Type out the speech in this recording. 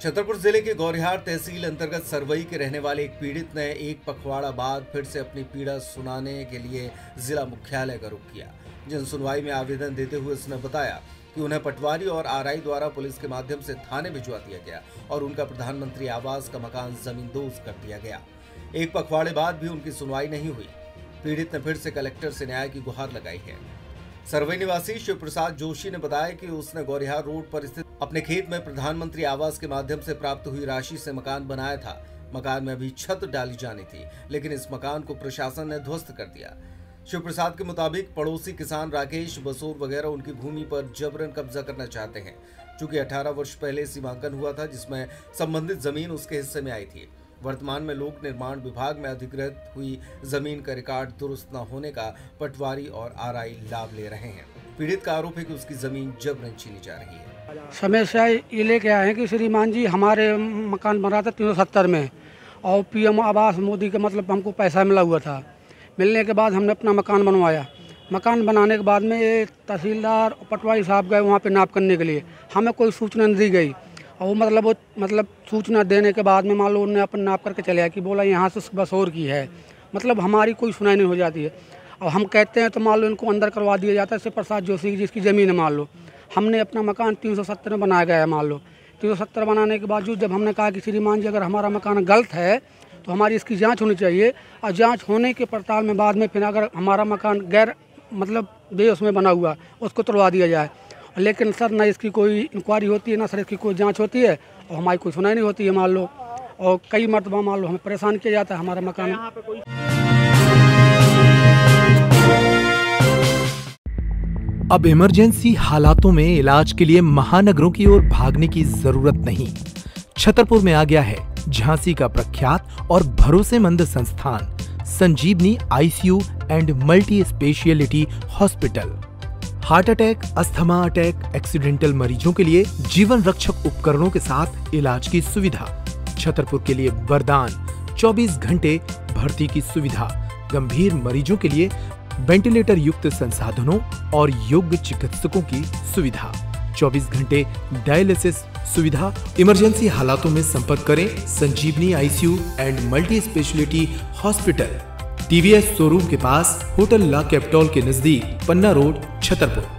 छतरपुर ज़िले के गौरिहार तहसील अंतर्गत सरवई के रहने वाले एक पीड़ित ने एक पखवाड़ा बाद फिर से अपनी पीड़ा सुनाने के लिए जिला मुख्यालय का रुख किया। जन सुनवाई में आवेदन देते हुए उसने बताया कि उन्हें पटवारी और आरआई द्वारा पुलिस के माध्यम से थाने भिजवा दिया गया और उनका प्रधानमंत्री आवास का मकान जमींदोज कर दिया गया। एक पखवाड़े बाद भी उनकी सुनवाई नहीं हुई। पीड़ित ने फिर से कलेक्टर से न्याय की गुहार लगाई है। सर्वे निवासी शिव प्रसाद जोशी ने बताया कि उसने गौरिहार रोड पर स्थित अपने खेत में प्रधानमंत्री आवास के माध्यम से प्राप्त हुई राशि से मकान बनाया था। मकान में अभी छत डाली जानी थी, लेकिन इस मकान को प्रशासन ने ध्वस्त कर दिया। शिव प्रसाद के मुताबिक पड़ोसी किसान राकेश, बसोर वगैरह उनकी भूमि पर जबरन कब्जा करना चाहते हैं। चूँकि 18 वर्ष पहले सीमांकन हुआ था, जिसमें संबंधित ज़मीन उसके हिस्से में आई थी। वर्तमान में लोक निर्माण विभाग में अधिकृत हुई ज़मीन का रिकॉर्ड दुरुस्त न होने का पटवारी और आरआई लाभ ले रहे हैं। पीड़ित का आरोप है कि उसकी ज़मीन जबरन छीनी जा रही है। समस्या ये लेके आए हैं कि श्रीमान जी, हमारे मकान बन था तीन सौ सत्तर में और पीएम आवास मोदी का मतलब हमको पैसा मिला हुआ था। मिलने के बाद हमने अपना मकान बनवाया। मकान बनाने के बाद में ये तहसीलदार पटवारी साहब गए वहाँ पे नाप करने के लिए। हमें कोई सूचना नहीं दी गई। और वो मतलब वो मतलब सूचना देने के बाद में मान लो उन्होंने अपन नाप करके चले कि बोला यहाँ से बस और की है। मतलब हमारी कोई सुनाई नहीं हो जाती है। और हम कहते हैं तो मान लो इनको अंदर करवा दिया जाता है, जैसे प्रसाद जोशी जिसकी ज़मीन है मान लो। हमने अपना मकान तीन सौ सत्तर में बनाया गया है मान लो। तीन सौ सत्तर बनाने के बावजूद जब हमने कहा कि श्रीमान जी, अगर हमारा मकान गलत है तो हमारी इसकी जाँच होनी चाहिए। और जाँच होने के पड़ताल में बाद में फिर अगर हमारा मकान गैर मतलब बे उसमें बना हुआ, उसको तोड़वा दिया जाए। लेकिन सर ना इसकी कोई इंक्वायरी होती है ना सर इसकी कोई जाँच होती है और हमारी कोई सुनाई नहीं होती है मान लो। और कई मरतबा मान लो हमें परेशान किया जाता है हमारा मकान। अब इमरजेंसी हालातों में इलाज के लिए महानगरों की ओर भागने की ज़रूरत नहीं। छतरपुर में आ गया है झांसी का प्रख्यात और भरोसेमंद संस्थान Sanjeevani ICU and multi speciality hospital. Heart attack, asthma attack, accidental मरीजों के लिए जीवन रक्षक उपकरणों के साथ इलाज की सुविधा। छतरपुर के लिए वरदान 24 घंटे भर्ती की सुविधा। गंभीर मरीजों के लिए वेंटिलेटर युक्त संसाधनों और योग्य चिकित्सकों की सुविधा। 24 घंटे डायलिसिस सुविधा। इमरजेंसी हालातों में संपर्क करें। Sanjeevani ICU and multi speciality hospital. TVS showroom के पास होटल ला कैपिटॉल के नज़दीक पन्ना रोड छतरपुर